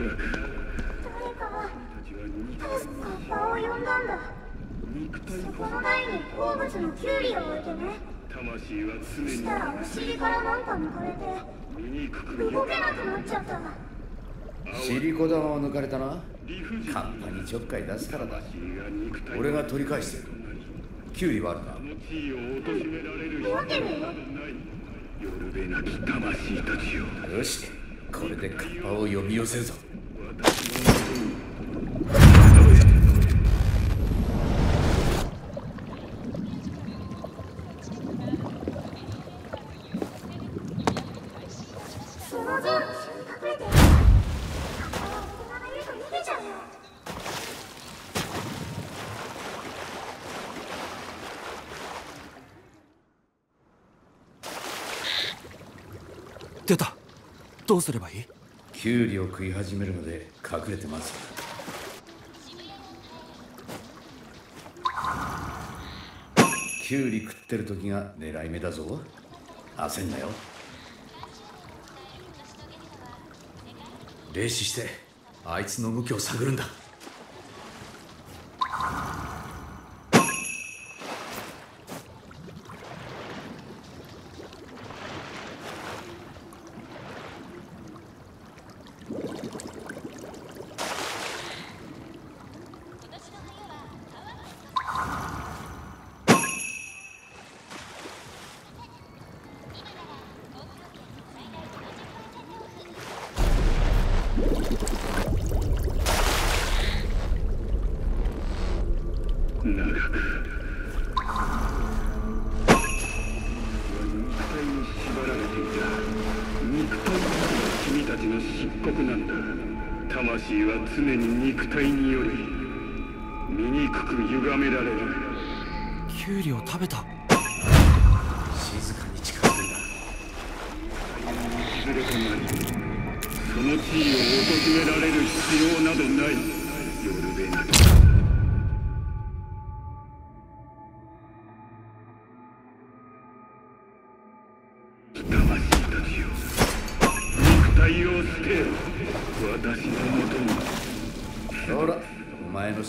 誰かはカッパを呼んだんだ。そこの台に香ばしたらお尻からなんか抜かれて動けなくなっちゃった尻子玉を抜かれたなカッパにちょっかい出すからだ俺が取り返してるキュウリはあるな持ってるよよしこれでカッパを呼び寄せるぞ出た。どうすればいい？キュウリを食い始めるので隠れてます。キュウリ食ってる時が狙い目だぞ。焦んなよ。霊視してあいつの動きを探るんだ。長く肉体に縛られていた肉体こそが君たちの漆黒なんだ魂は常に肉体により醜く歪められる。キュウリを食べた静かに近づくんりその地位を貶められる必要などない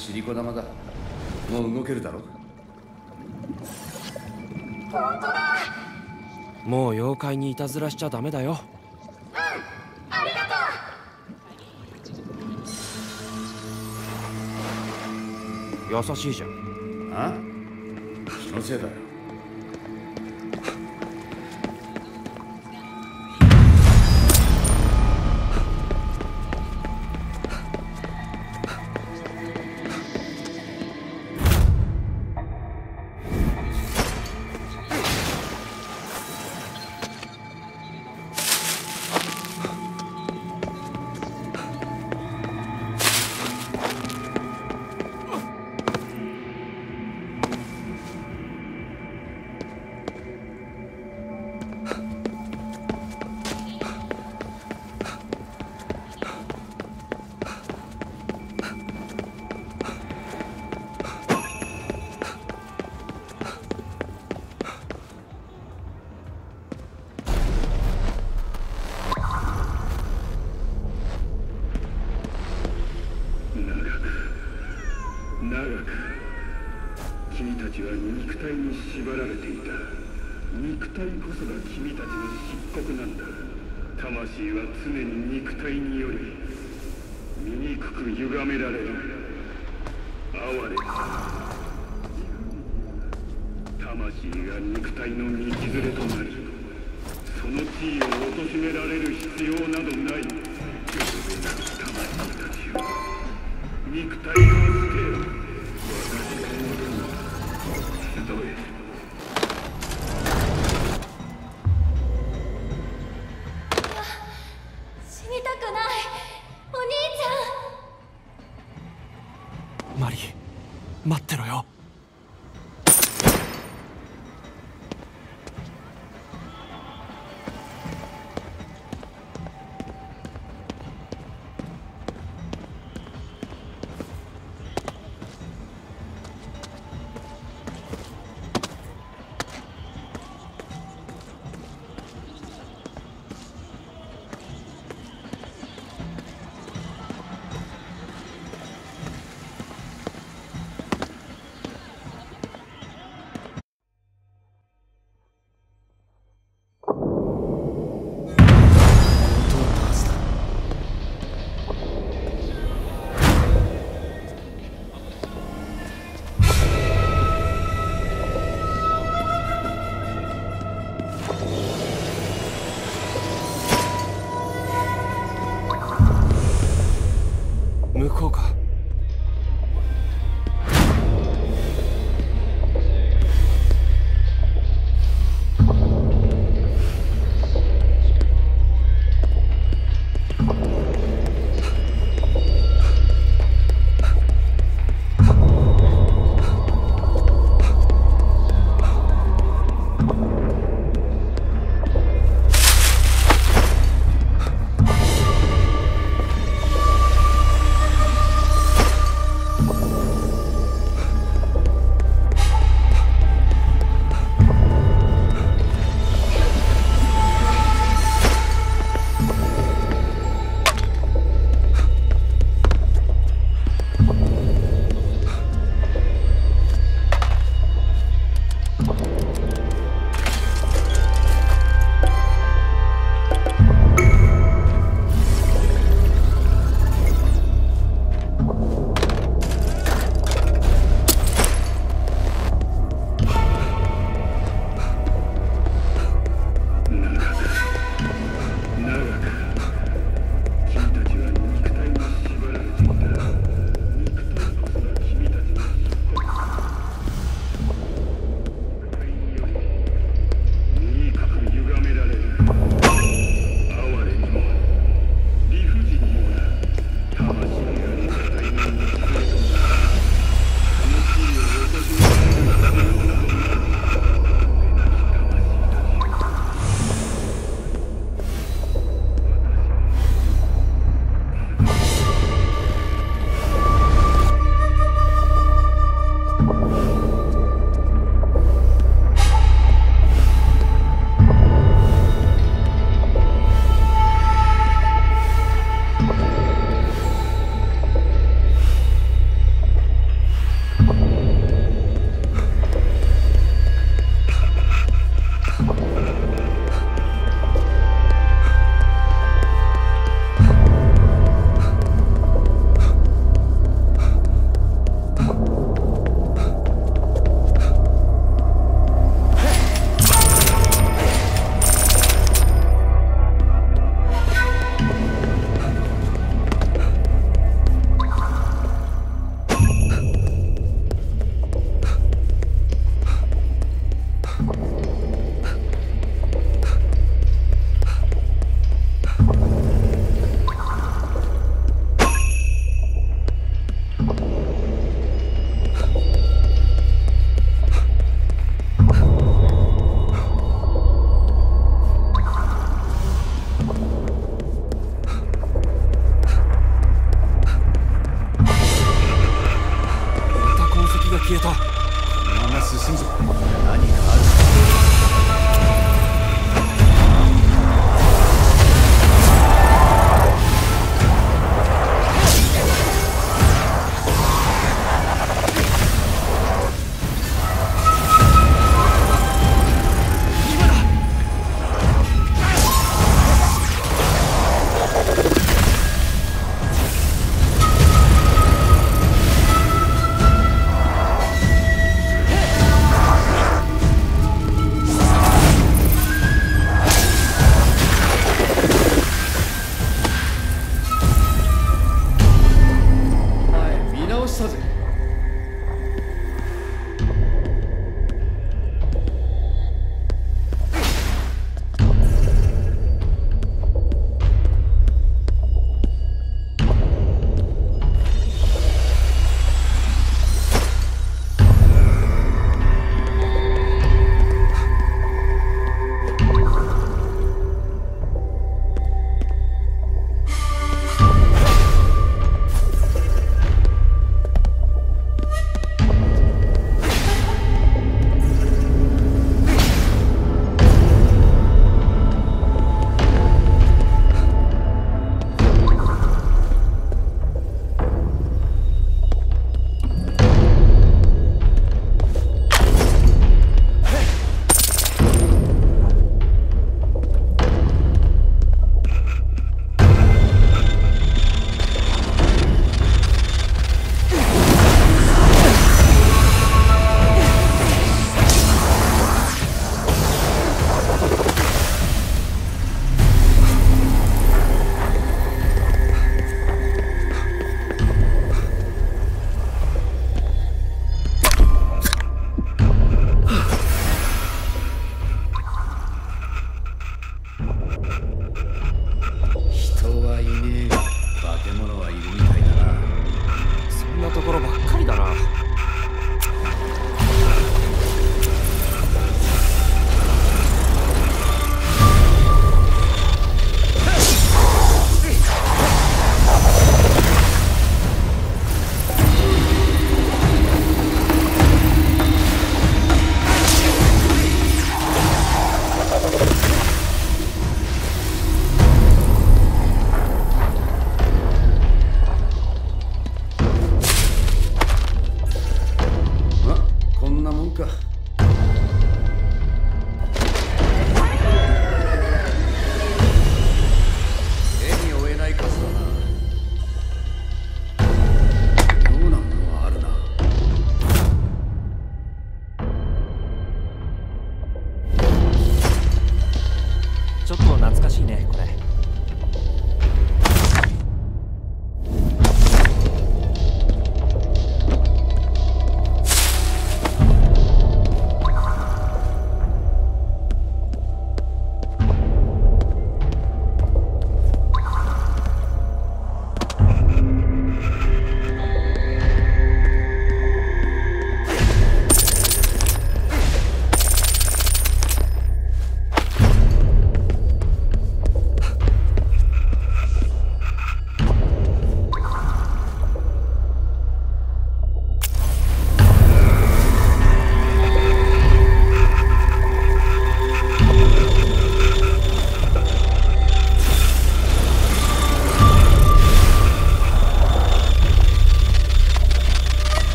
お前のシリコ玉だ。もう動けるだろ？本当だ。もう妖怪にいたずらしちゃダメだよ。ありがとう。優しいじゃん。あ？気のせいだよ君たちは肉体に縛られていた。肉体こそが君たちの漆黒なんだ。魂は常に肉体により醜く歪められる。哀れ魂が肉体の道連れとなりその地位を貶められる必要などない。よべ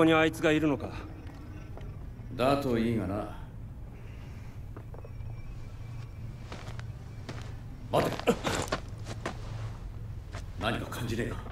こにあいつがいるのか？だといいがな。待て。何か感じねえか？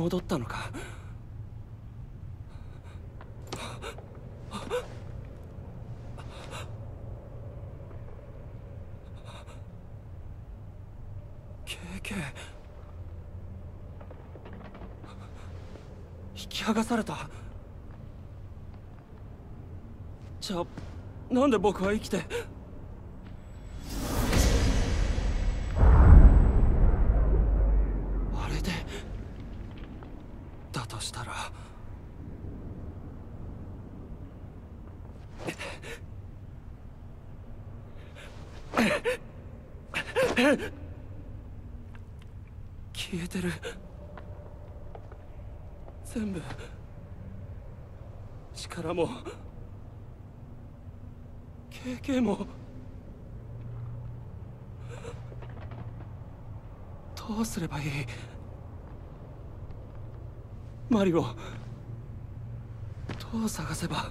戻ったのか？ケケ引き剥がされた。じゃあなんで僕は生きて？消えてる。全部。力も。経験も。どうすればいい？マリを。どう探せば？